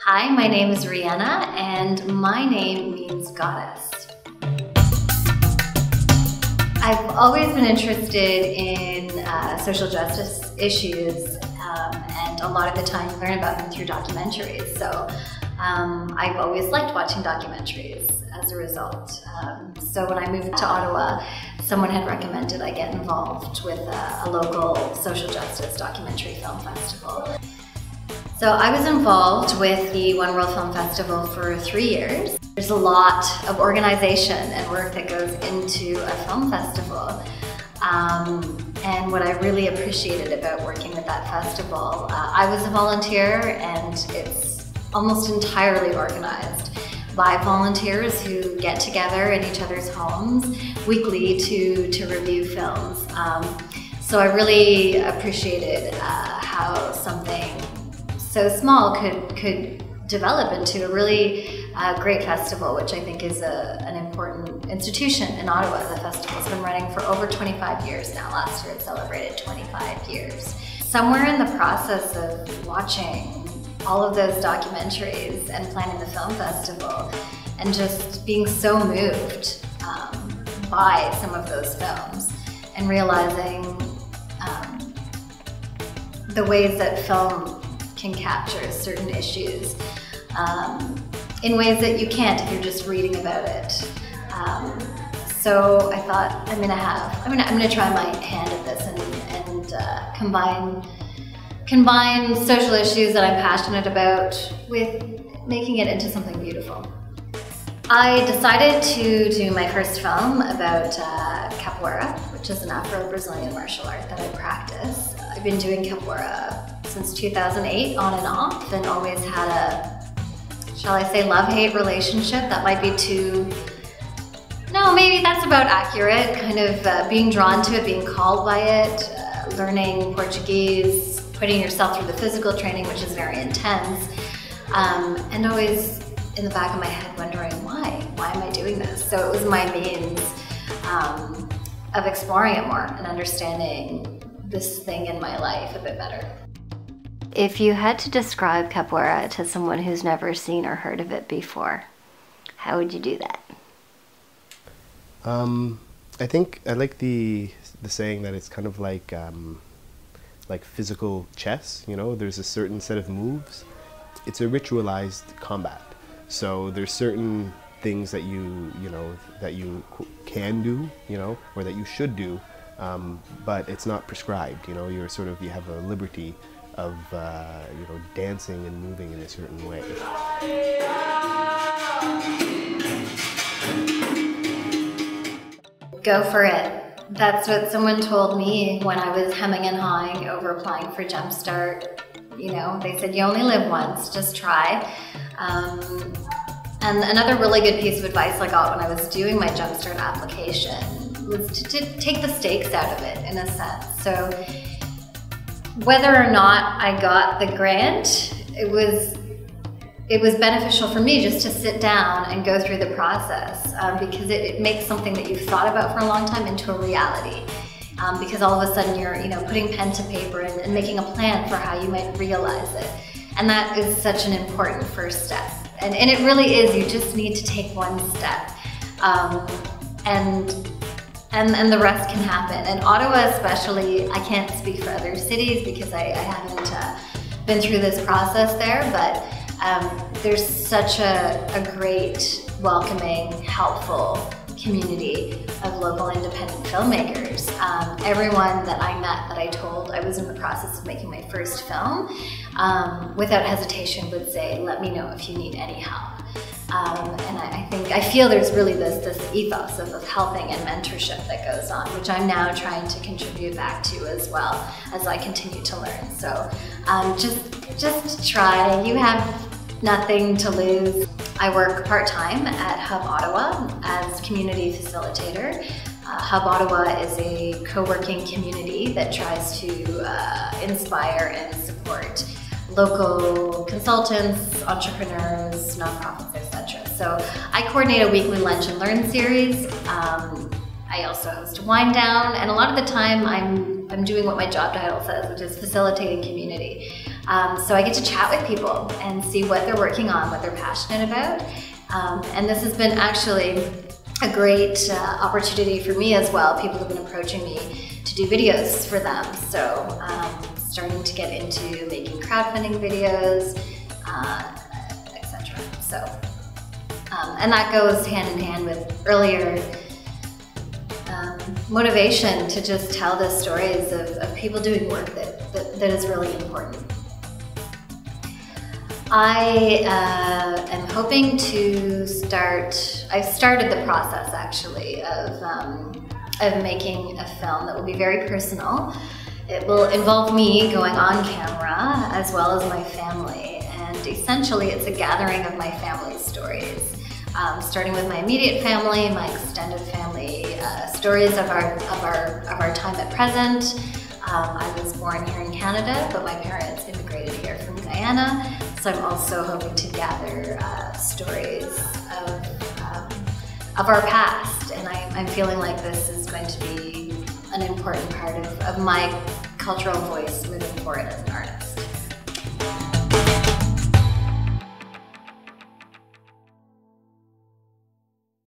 Hi, my name is Rhiana, and my name means goddess. I've always been interested in uh, social justice issues, um, and a lot of the time you learn about them through documentaries. So um, I've always liked watching documentaries as a result. Um, so when I moved to Ottawa, someone had recommended I get involved with a, a local social justice documentary film festival. So I was involved with the One World Film Festival for three years. There's a lot of organization and work that goes into a film festival. Um, and what I really appreciated about working with that festival, uh, I was a volunteer and it's almost entirely organized by volunteers who get together in each other's homes weekly to, to review films. Um, so I really appreciated uh, how something so small could could develop into a really uh, great festival, which I think is a, an important institution in Ottawa. The festival's been running for over 25 years now. Last year it celebrated 25 years. Somewhere in the process of watching all of those documentaries and planning the film festival and just being so moved um, by some of those films and realizing um, the ways that film can capture certain issues um, in ways that you can't if you're just reading about it. Um, so I thought I'm gonna have I'm gonna I'm gonna try my hand at this and, and uh, combine combine social issues that I'm passionate about with making it into something beautiful. I decided to do my first film about uh, capoeira, which is an Afro-Brazilian martial art that I practice. I've been doing capoeira since 2008 on and off and always had a, shall I say, love-hate relationship. That might be too, no, maybe that's about accurate, kind of uh, being drawn to it, being called by it, uh, learning Portuguese, putting yourself through the physical training, which is very intense, um, and always in the back of my head wondering, why? Why am I doing this? So it was my means um, of exploring it more and understanding this thing in my life a bit better. If you had to describe capoeira to someone who's never seen or heard of it before, how would you do that? Um, I think I like the the saying that it's kind of like um, like physical chess. You know, there's a certain set of moves. It's a ritualized combat. So there's certain things that you you know that you can do, you know, or that you should do, um, but it's not prescribed. You know, you're sort of you have a liberty of uh, you know dancing and moving in a certain way. Go for it. That's what someone told me when I was hemming and hawing over applying for Jumpstart. You know, they said you only live once, just try. Um, and another really good piece of advice I got when I was doing my Jumpstart application was to, to take the stakes out of it in a sense. So whether or not I got the grant, it was it was beneficial for me just to sit down and go through the process um, because it, it, makes something that you've thought about for a long time into a reality. Um, because all of a sudden you're you know putting pen to paper and, and making a plan for how you might realize it. And that is such an important first step. And, and it really is, you just need to take one step. Um, and and, and the rest can happen. And Ottawa especially, I can't speak for other cities because I, I haven't uh, been through this process there, but um, there's such a, a great, welcoming, helpful community of local independent filmmakers. Um, everyone that I met that I told I was in the process of making my first film, um, without hesitation would say, let me know if you need any help. Um, and I, I, think, I feel there's really this, this ethos of, of, helping and mentorship that goes on, which I'm now trying to contribute back to as well as I continue to learn. So um, just, just try. You have nothing to lose. I work part-time at Hub Ottawa as community facilitator. Uh, Hub Ottawa is a co-working community that tries to uh, inspire and support local consultants, entrepreneurs, nonprofits, etc. So I coordinate a weekly lunch and learn series. Um, I also host a wind down, and a lot of the time I'm I'm doing what my job title says, which is facilitating community. Um, so I get to chat with people and see what they're working on, what they're passionate about. Um, and this has been actually a great uh, opportunity for me as well. People have been approaching me to do videos for them. So um, starting to get into making crowdfunding videos, uh, etc. So, um, and that goes hand in hand with earlier um, motivation to just tell the stories of, of people doing work that, that, that is really important. I uh, am hoping to start, I've started the process actually of, um, of making a film that will be very personal. It will involve me going on camera as well as my family and essentially it's a gathering of my family's stories. Um, starting with my immediate family, my extended family, uh, stories of our, of, our, of our time at present. Um, I was born here in Canada, but my parents immigrated here from Guyana. So I'm also hoping to gather uh, stories of, um, of our past. And I, am feeling like this is going to be an important part of, of my cultural voice moving forward as an artist.